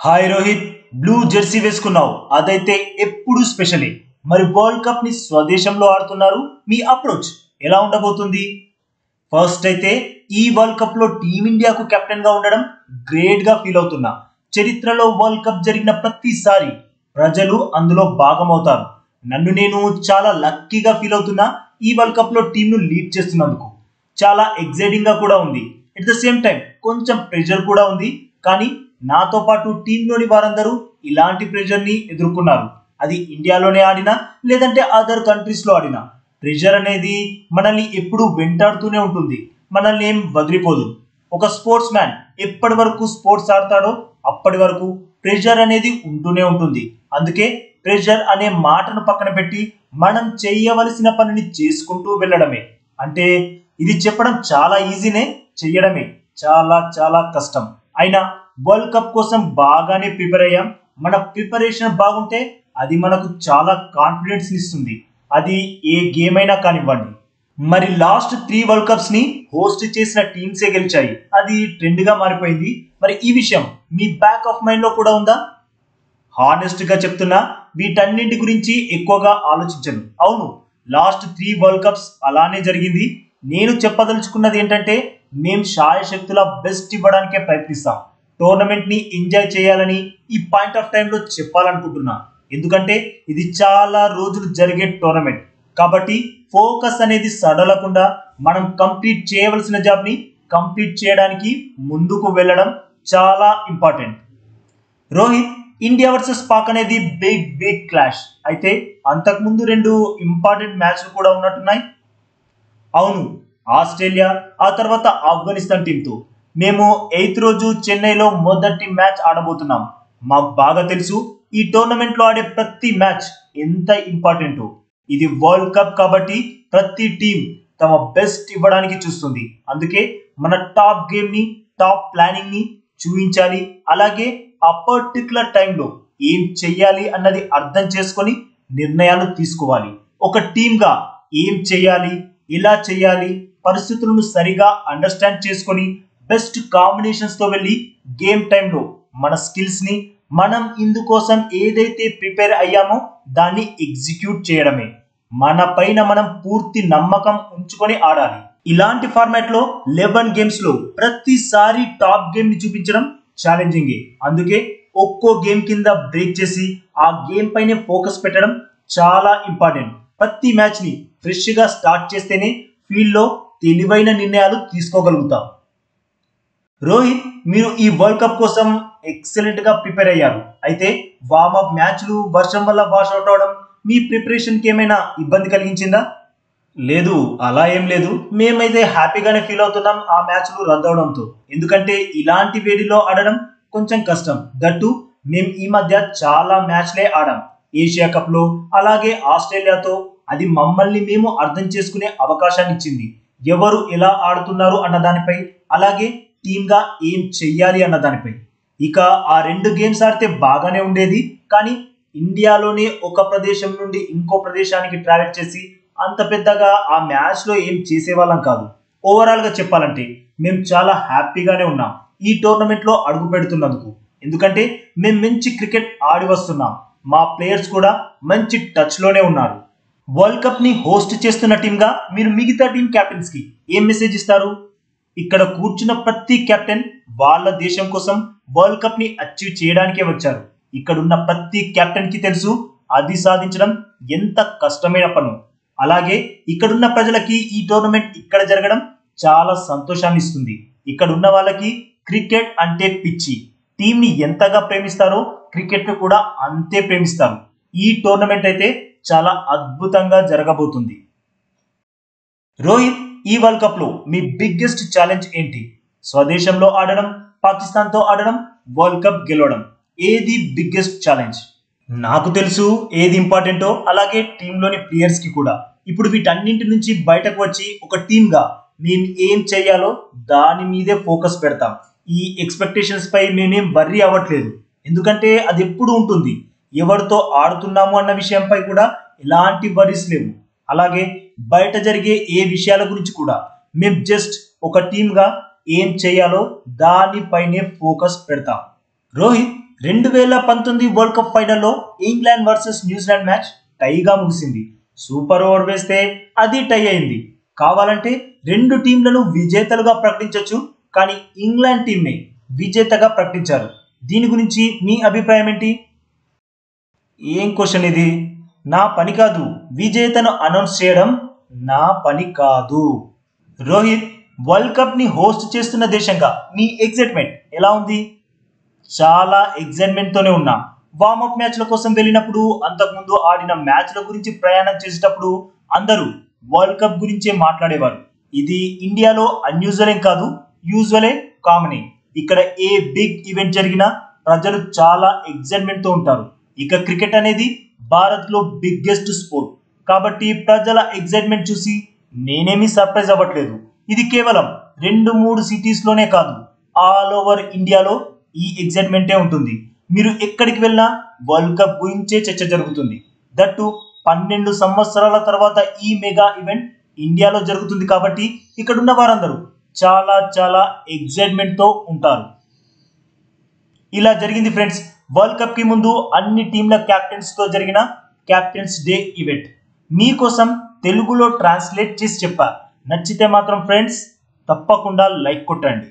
Hi Rohit blue Jersey వేసుకున్నావు. అదైతే ఎప్పుడు స్పెషలే మరి వరల్డ్ కప్ని స్వదేశంలో ఆడుతున్నారు? మీ అప్రోచ్ ఎలా ఉండబోతుంది? ఫస్ట్ అయితే ఈ వరల్డ్ కప్లో టీమిండియాకు కెప్టెన్గా ఉండడం గ్రేట్గా ఫీల్ అవుతున్నా. చరిత్రలో వరల్డ్ కప్ జరిగిన ప్రతిసారి ప్రజలు అందులో భాగమవుతారు. నన్ను నేను చాలా లక్కీగా ఫీల్ అవుతున్నా ఈ వరల్డ్ కప్లో టీంను లీడ్ చేస్తున్నందుకు. చాలా ఎగ్జైటింగ్గా కూడా ఉంది. ఎట్ ద సేమ్ టైం కొంచెం ప్రెషర్ కూడా ఉంది. కానీ నాతో పాటు టీంలోని వారందరూ ఇలాంటి ప్రెషర్ని ఎదుర్కొన్నారు. అది ఇండియాలోనే ఆడినా లేదంటే అదర్ కంట్రీస్లో ఆడినా. ప్రెషర్ అనేది మనల్ని ఎప్పుడు వెంటాడుతూనే ఉంటుంది. మనల్ని ఏం వదిలిపోదు. ఒక స్పోర్ట్స్ మ్యాన్ ఎప్పటి వరకు స్పోర్ట్స్ ఆడతాడో అప్పటి వరకు ప్రెషర్ అనేది ఉంటూనే ఉంటుంది. అందుకే ప్రెషర్ అనే మాటను పక్కన పెట్టి మనం చేయవలసిన పనిని చేసుకుంటూ వెళ్ళడమే. అంటే ఇది చెప్పడం చాలా ఈజీనే చెయ్యడమే చాలా చాలా కష్టం. అయినా వరల్డ్ కప్ కోసం బాగానే ప్రిపేర్ అయ్యాం. మన ప్రిపరేషన్ బాగుంటే అది మనకు చాలా కాన్ఫిడెన్స్ ఇస్తుంది. అది ఏ గేమ్ అయినా కానివ్వండి. మరి లాస్ట్ త్రీ వరల్డ్ కప్స్ని హోస్ట్ చేసిన టీమ్సే గెలిచాయి? అది ట్రెండ్గా మారిపోయింది. మరి ఈ విషయం మీ బ్యాక్ ఆఫ్ మైండ్లో కూడా ఉందా? హానెస్ట్గా చెప్తున్నా వీటన్నింటి గురించి ఎక్కువగా ఆలోచించను. అవును లాస్ట్ త్రీ వరల్డ్ కప్స్ అలానే జరిగింది. నేను చెప్పదలుచుకున్నది ఏంటంటే మేము శాయశక్తుల బెస్ట్ ఇవ్వడానికే ప్రయత్నిస్తాం. టోర్నమెంట్ని ఎంజాయ్ చేయాలని ఈ పాయింట్ ఆఫ్ టైంలో చెప్పాలనుకుంటున్నా. ఎందుకంటే ఇది చాలా రోజులు జరిగే టోర్నమెంట్. కాబట్టి ఫోకస్ అనేది సడలకుండా మనం కంప్లీట్ చేయవలసిన జాబ్ని కంప్లీట్ చేయడానికి ముందుకు వెళ్ళడం చాలా important. Rohit India versus Pak అనేది బిగ్ బిగ్ క్లాష్ అయితే అంతకుముందు రెండు ఇంపార్టెంట్ మ్యాచ్లు కూడా ఉన్నట్టున్నాయి. అవును ఆస్ట్రేలియా ఆ తర్వాత ఆఫ్ఘనిస్తాన్ టీంతో మేము ఎయిత్ రోజు చెన్నైలో మొదటి మ్యాచ్ ఆడబోతున్నాం. మాకు బాగా తెలుసు ఈ టోర్నమెంట్లో ఆడే ప్రతి మ్యాచ్ ఎంత ఇంపార్టెంట్. ఇది వరల్డ్ కప్ కాబట్టి ప్రతి టీం తమ బెస్ట్ ఇవ్వడానికి చూస్తుంది. అందుకే మన టాప్ గేమ్ని టాప్ ప్లానింగ్ని చూపించాలి. అలాగే ఆ పర్టికులర్ టైంలో ఏం చెయ్యాలి అన్నది అర్థం చేసుకొని నిర్ణయాలు తీసుకోవాలి. ఒక టీంగా ఏం చేయాలి ఎలా చేయాలి పరిస్థితులను సరిగా అండర్స్టాండ్ చేసుకొని బెస్ట్ కాంబినేషన్స్తో వెళ్ళి గేమ్ టైంలో మన స్కిల్స్ని మనం ఇందుకోసం ఏదైతే ప్రిపేర్ అయ్యామో దాన్ని ఎగ్జిక్యూట్ చేయడమే. మన పైన మనం పూర్తి నమ్మకం ఉంచుకొని ఆడాలి. ఇలాంటి ఫార్మాట్లో లెవెన్ గేమ్స్లో ప్రతిసారి టాప్ గేమ్ని చూపించడం ఛాలెంజింగ్ అందుకే ఒక్కో గేమ్ కింద బ్రేక్ చేసి ఆ గేమ్ పైనే ఫోకస్ పెట్టడం చాలా ఇంపార్టెంట్ ప్రతి మ్యాచ్ని ఫ్రెష్గా స్టార్ట్ చేస్తేనే ఫీల్డ్లో తెలివైన నిర్ణయాలు తీసుకోగలుగుతాం. రోహిత్ మీరు ఈ వరల్డ్ కప్ కోసం ఎక్సలెంట్గా ప్రిపేర్ అయ్యారు. అయితే వార్మప్ మ్యాచ్లు వర్షం వల్ల వాష్ అవుట్ అవడం మీ ప్రిపరేషన్కి ఏమైనా ఇబ్బంది కలిగించిందా? లేదు అలా ఏం లేదు. మేమైతే హ్యాపీగానే ఫీల్ అవుతున్నాం ఆ మ్యాచ్లు రద్దు అవడంతో. ఎందుకంటే ఇలాంటి వేడిలో ఆడడం కొంచెం కష్టం. దట్టు మేము ఈ మధ్య చాలా మ్యాచ్లే ఆడాం. ఏషియా కప్లో అలాగే ఆస్ట్రేలియాతో అది మమ్మల్ని మేము అర్థం చేసుకునే అవకాశాన్ని ఇచ్చింది. ఎవరు ఎలా ఆడుతున్నారు అన్న దానిపై అలాగే టీంగా ఏం చెయ్యాలి అన్న దానిపై. ఇక ఆ రెండు గేమ్స్ ఆడితే బాగానే ఉండేది కానీ ఇండియాలోనే ఒక ప్రదేశం నుండి ఇంకో ప్రదేశానికి ట్రావెల్ చేసి అంత పెద్దగా ఆ మ్యాచ్లో ఏం చేసేవాళ్ళం కాదు. ఓవరాల్గా చెప్పాలంటే మేము చాలా హ్యాపీగానే ఉన్నాం. ఈ టోర్నమెంట్లో అడుగు పెడుతున్నందుకు. ఎందుకంటే మేము మంచి క్రికెట్ ఆడి వస్తున్నాం. మా ప్లేయర్స్ కూడా మంచి టచ్లోనే ఉన్నారు. వరల్డ్ కప్ని హోస్ట్ చేస్తున్న టీంగా మీరు మిగతా టీం క్యాప్టెన్స్కి ఏం మెసేజ్ ఇస్తారు? ఇక్కడ కూర్చున్న ప్రతి కెప్టెన్ వాళ్ళ దేశం కోసం వరల్డ్ కప్ని అచీవ్ చేయడానికే వచ్చారు. ఇక్కడ ఉన్న ప్రతి కెప్టెన్కి తెలుసు అది సాధించడం ఎంత కష్టమైన పను. అలాగే ఇక్కడున్న ప్రజలకి ఈ టోర్నమెంట్ ఇక్కడ జరగడం చాలా సంతోషాన్ని ఇస్తుంది. ఇక్కడ ఉన్న వాళ్ళకి క్రికెట్ అంటే పిచ్చి. టీంని ఎంతగా ప్రేమిస్తారో క్రికెట్ కూడా అంతే ప్రేమిస్తారు. ఈ టోర్నమెంట్ అయితే చాలా అద్భుతంగా జరగబోతుంది. రోహిత్ ఈ వరల్డ్ కప్లో మీ బిగ్గెస్ట్ ఛాలెంజ్ ఏంటి? స్వదేశంలో ఆడడం పాకిస్తాన్తో ఆడడం వరల్డ్ కప్ గెలవడం ఏది బిగ్గెస్ట్ ఛాలెంజ్ నాకు తెలుసు ఏది ఇంపార్టెంటో అలాగే టీంలోని ప్లేయర్స్కి కూడా. ఇప్పుడు వీటన్నింటి నుంచి బయటకు వచ్చి ఒక టీంగా మేము ఏం చేయాలో దాని మీదే ఫోకస్ పెడతాం. ఈ ఎక్స్పెక్టేషన్స్ పై మేమేం వర్రీ అవ్వట్లేదు. ఎందుకంటే అది ఎప్పుడు ఉంటుంది? ఎవరితో ఆడుతున్నాము అన్న విషయంపై కూడా ఎలాంటి వరీస్ లేవు. అలాగే బయట జరిగే ఏ విషయాల గురించి కూడా మేము జస్ట్ ఒక టీమ్గా ఏం చేయాలో దానిపైనే ఫోకస్ పెడతాం. రోహిత్ రెండు వేల పంతొమ్మిది వరల్డ్ కప్ ఫైనల్లో ఇంగ్లాండ్ వర్సెస్ న్యూజిలాండ్ మ్యాచ్ టైగా ముగిసింది. సూపర్ ఓవర్ వేస్తే అది టై అయింది. కావాలంటే రెండు టీంలను విజేతలుగా ప్రకటించవచ్చు కానీ ఇంగ్లాండ్ టీంని విజేతగా ప్రకటించారు. దీని గురించి మీ అభిప్రాయం ఏంటి? ఏం క్వశ్చన్ ఇది? నా పని కాదు విజేతను అనౌన్స్ చేయడం నా పని కాదు. రోహిత్ వరల్డ్ కప్ని హోస్ట్ చేస్తున్న దేశంగా మీ ఎగ్జైట్మెంట్ ఎలా ఉంది? చాలా ఎగ్జైట్మెంట్ తోనే ఉన్నా. వార్మప్ మ్యాచ్ల కోసం వెళ్ళినప్పుడు అంతకుముందు ఆడిన మ్యాచ్ల గురించి ప్రయాణం చేసేటప్పుడు అందరూ వరల్డ్ కప్ గురించే మాట్లాడేవారు. ఇది ఇండియాలో అన్యూజువల్ ఏం కాదు యూజువలే కామనే. ఇక్కడ ఏ బిగ్ ఈవెంట్ జరిగినా ప్రజలు చాలా ఎగ్జైట్మెంట్తో ఉంటారు. ఇక క్రికెట్ అనేది భారత్లో బిగ్గెస్ట్ స్పోర్ట్ కాబట్టి ప్రజల ఎగ్జైట్మెంట్ చూసి నేనేమీ సర్ప్రైజ్ అవ్వట్లేదు. ఇది కేవలం రెండు మూడు సిటీస్లోనే కాదు ఆల్ ఓవర్ ఇండియాలో ఈ ఎగ్జైట్మెంటే ఉంటుంది. మీరు ఎక్కడికి వెళ్ళినా వరల్డ్ కప్ గురించే చర్చ జరుగుతుంది. దట్టు పన్నెండు సంవత్సరాల తర్వాత ఈ మెగా ఈవెంట్ ఇండియాలో జరుగుతుంది కాబట్టి ఇక్కడున్న వారందరూ చాలా చాలా ఎగ్జైట్మెంట్తో ఉంటారు. ఇలా జరిగింది ఫ్రెండ్స్ వరల్డ్ కప్కి ముందు అన్ని టీంల క్యాప్టెన్స్తో జరిగిన క్యాప్టెన్స్ డే ఈవెంట్ మీకోసం తెలుగులో ట్రాన్స్లేట్ చేసి చెప్పా. నచ్చితే మాత్రం ఫ్రెండ్స్ తప్పకుండా లైక్ కొట్టండి.